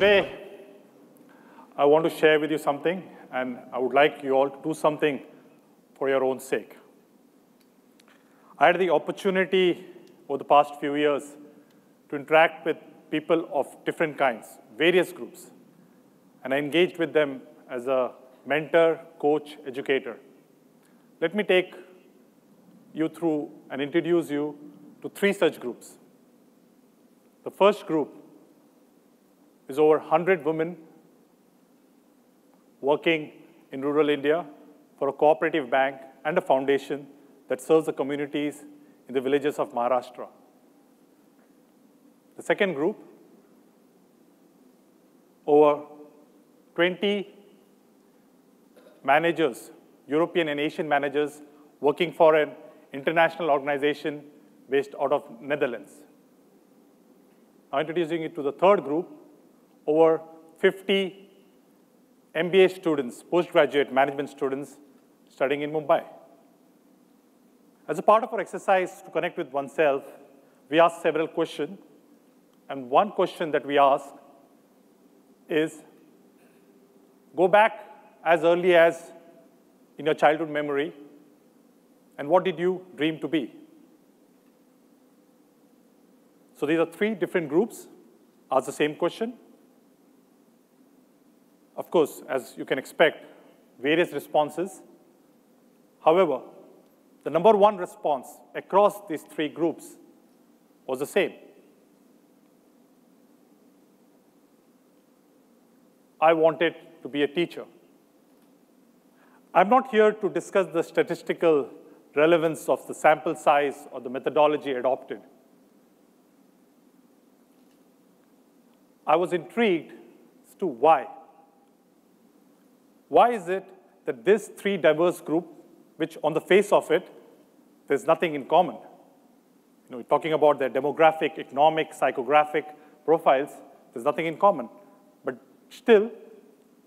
Today, I want to share with you something, and I would like you all to do something for your own sake. I had the opportunity over the past few years to interact with people of different kinds, various groups, and I engaged with them as a mentor, coach, educator. Let me take you through and introduce you to three such groups. The first group is over 100 women working in rural India for a cooperative bank and a foundation that serves the communities in the villages of Maharashtra. The second group, over 20 managers, European and Asian managers, working for an international organization based out of Netherlands. Now introducing you to the third group, over 50 MBA students, postgraduate management students studying in Mumbai. As a part of our exercise to connect with oneself, we asked several questions. And one question that we asked is, go back as early as in your childhood memory, and what did you dream to be? So these are three different groups, ask the same question. Of course, as you can expect, various responses. However, the number one response across these three groups was the same. I wanted to be a teacher. I'm not here to discuss the statistical relevance of the sample size or the methodology adopted. I was intrigued as to why. Why is it that this three diverse group, which on the face of it, there's nothing in common. You know, talking about their demographic, economic, psychographic profiles, there's nothing in common. But still,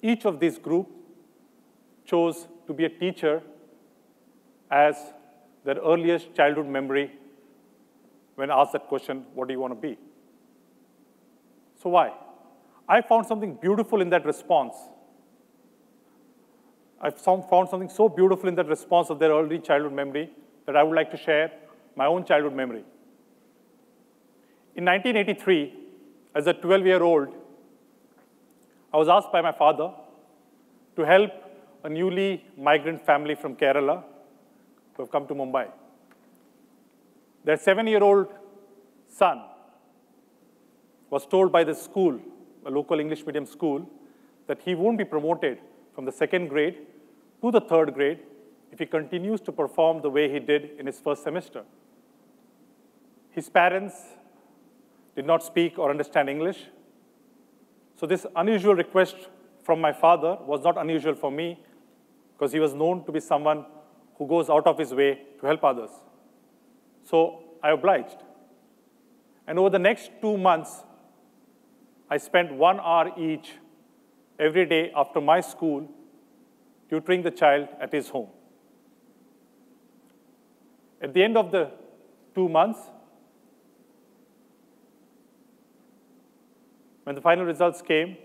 each of these groups chose to be a teacher as their earliest childhood memory when asked that question, what do you want to be? So why? I found something beautiful in that response. I found something so beautiful in that response of their early childhood memory that I would like to share my own childhood memory. In 1983, as a 12-year-old, I was asked by my father to help a newly migrant family from Kerala who have come to Mumbai. Their seven-year-old son was told by the school, a local English medium school, that he won't be promoted from the second grade to the third grade if he continues to perform the way he did in his first semester. His parents did not speak or understand English. So this unusual request from my father was not unusual for me because he was known to be someone who goes out of his way to help others. So I obliged. And over the next two months, I spent one hour each every day after my school tutoring the child at his home. At the end of the two months, when the final results came,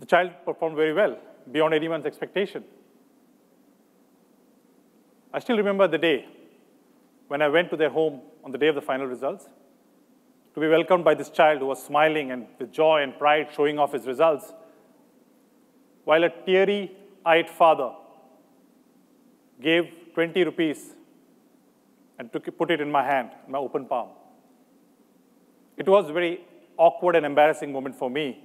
the child performed very well, beyond anyone's expectation. I still remember the day when I went to their home on the day of the final results to be welcomed by this child who was smiling and with joy and pride showing off his results, while a teary-eyed father gave 20 rupees and took, put it in my hand, my open palm. It was a very awkward and embarrassing moment for me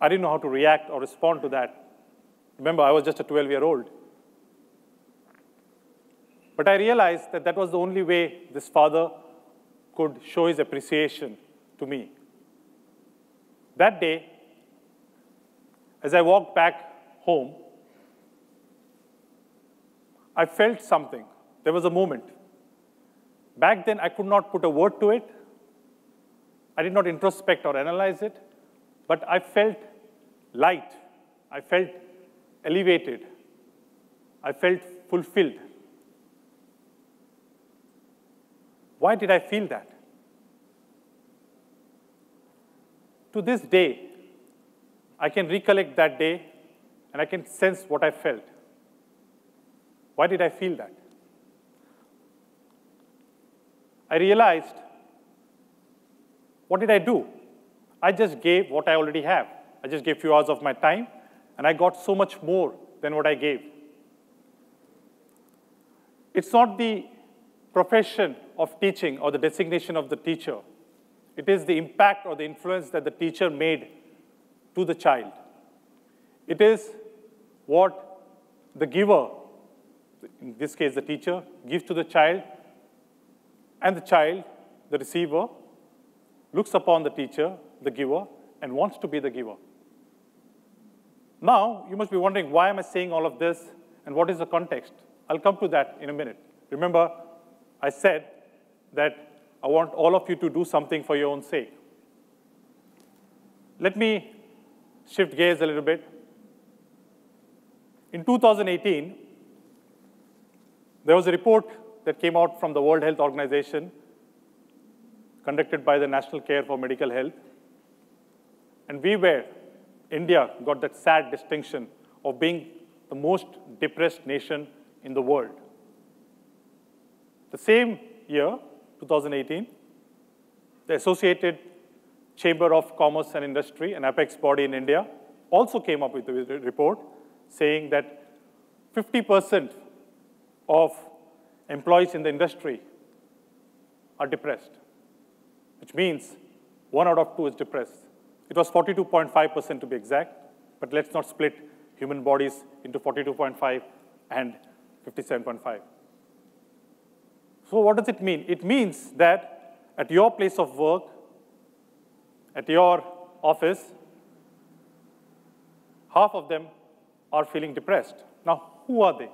I didn't know how to react or respond to that. Remember, I was just a 12-year-old. But I realized that that was the only way this father could show his appreciation to me. That day, as I walked back home, I felt something. There was a moment. Back then, I could not put a word to it. I did not introspect or analyze it. But I felt light. I felt elevated. I felt fulfilled. Why did I feel that? to this day, I can recollect that day and I can sense what I felt. Why did I feel that? I realized, what did I do? I just gave what I already have. I just gave few hours of my time, and I got so much more than what I gave. It's not the profession of teaching or the designation of the teacher. It is the impact or the influence that the teacher made to the child. It is what the giver, in this case the teacher, gives to the child, and the child, the receiver, looks upon the teacher, the giver, and wants to be the giver. Now, you must be wondering, why am I saying all of this, and what is the context? I'll come to that in a minute. Remember, I said that I want all of you to do something for your own sake. Let me shift gears a little bit. In 2018, there was a report that came out from the World Health Organization conducted by the National Care for Medical Health. And we were, India got that sad distinction of being the most depressed nation in the world. The same year, 2018, the Associated Chamber of Commerce and Industry, an apex body in India, also came up with a report saying that 50% of employees in the industry are depressed, which means one out of two is depressed. It was 42.5% to be exact, but let's not split human bodies into 42.5 and 57.5. So what does it mean? It means that at your place of work, at your office, half of them are feeling depressed. Now, who are they?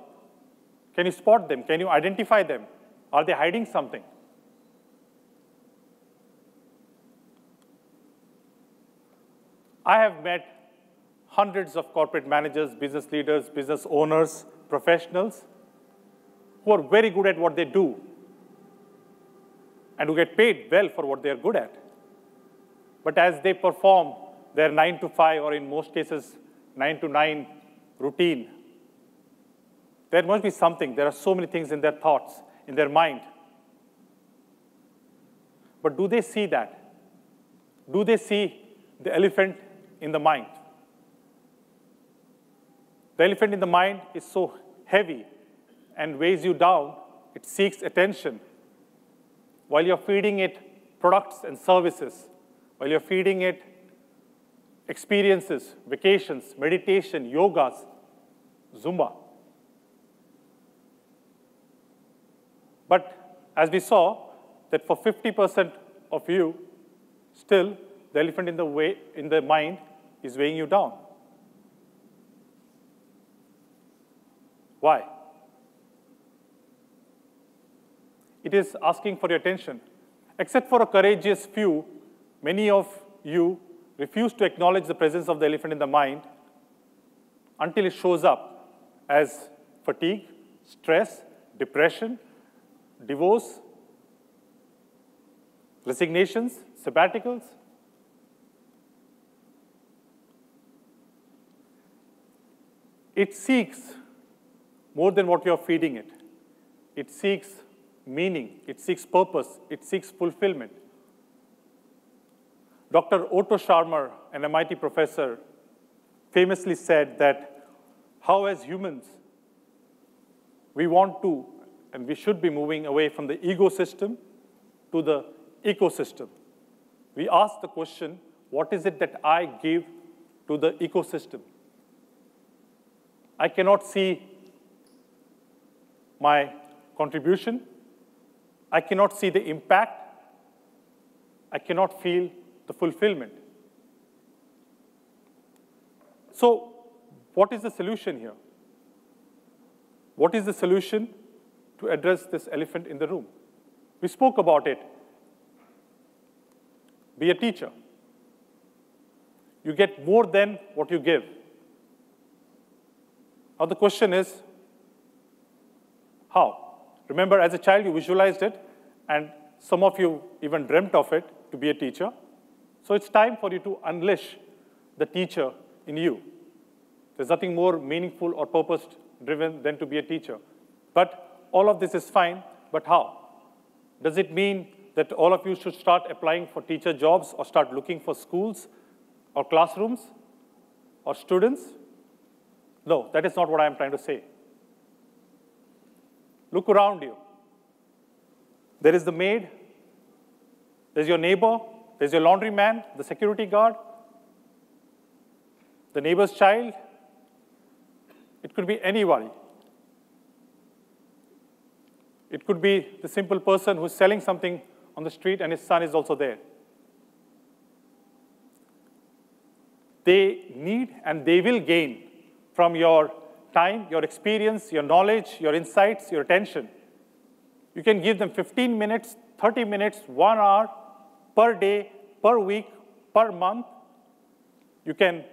Can you spot them? Can you identify them? Are they hiding something? I have met hundreds of corporate managers, business leaders, business owners, professionals who are very good at what they do and who get paid well for what they're good at. But as they perform their nine to five, or in most cases, nine to nine routine, there must be something. There are so many things in their thoughts, in their mind. But do they see that? Do they see the elephant in the mind? The elephant in the mind is so heavy and weighs you down, it seeks attention while you're feeding it products and services, while you're feeding it experiences, vacations, meditation, yogas, Zumba. But as we saw, that for 50% of you, still the elephant in the, way, in the mind is weighing you down. Why? it is asking for your attention. Except for a courageous few, many of you refuse to acknowledge the presence of the elephant in the mind until it shows up as fatigue, stress, depression, divorce, resignations, sabbaticals. It seeks more than what you're feeding it. It seeks meaning, it seeks purpose, it seeks fulfillment. Dr. Otto Scharmer, an MIT professor, famously said that how as humans, we want to and we should be moving away from the ego system to the ecosystem. We ask the question, what is it that I give to the ecosystem? I cannot see my contribution I cannot see the impact. I cannot feel the fulfillment. So what is the solution here? What is the solution to address this elephant in the room? We spoke about it. Be a teacher. You get more than what you give. Now the question is, how? Remember, as a child, you visualized it, and some of you even dreamt of it to be a teacher. So it's time for you to unleash the teacher in you. There's nothing more meaningful or purpose-driven than to be a teacher. But all of this is fine, but how? Does it mean that all of you should start applying for teacher jobs or start looking for schools or classrooms or students? No, that is not what I'm trying to say. Look around you. There is the maid, there's your neighbor, there's your laundryman, the security guard, the neighbor's child. It could be anybody. It could be the simple person who's selling something on the street and his son is also there. They need and they will gain from your time, your experience, your knowledge, your insights, your attention. You can give them 15 minutes, 30 minutes, one hour per day, per week, per month. You can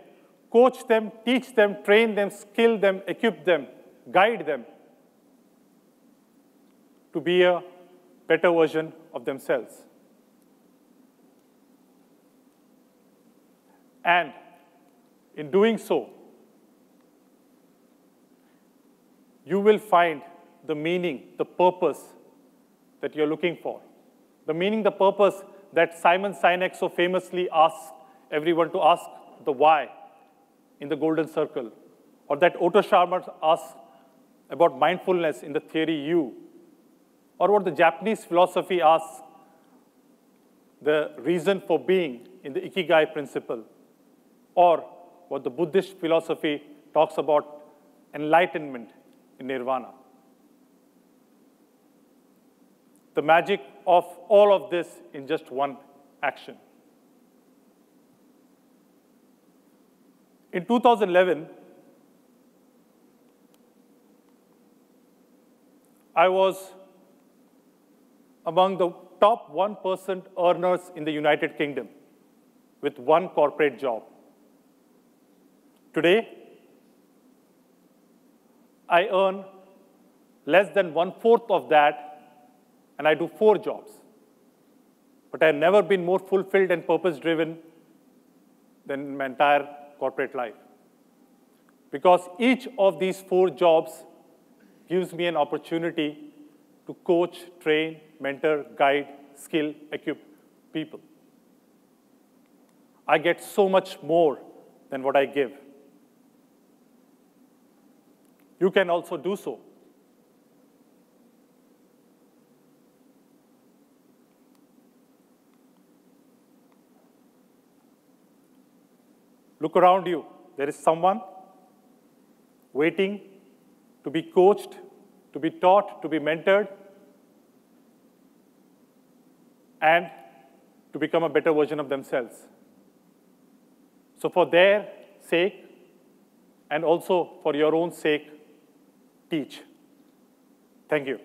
coach them, teach them, train them, skill them, equip them, guide them to be a better version of themselves. And in doing so, you will find the meaning, the purpose that you're looking for. The meaning, the purpose that Simon Sinek so famously asked everyone to ask the why in the Golden Circle, or that Otto Scharmer asks about mindfulness in the theory U, or what the Japanese philosophy asks the reason for being in the Ikigai principle, or what the Buddhist philosophy talks about enlightenment in nirvana. The magic of all of this in just one action. In 2011, I was among the top 1% earners in the United Kingdom with one corporate job. Today, I earn less than one-fourth of that, and I do four jobs. But I've never been more fulfilled and purpose-driven than in my entire corporate life. Because each of these four jobs gives me an opportunity to coach, train, mentor, guide, skill, equip people. I get so much more than what I give. You can also do so. Look around you. There is someone waiting to be coached, to be taught, to be mentored, and to become a better version of themselves. So for their sake, and also for your own sake, teach. Thank you.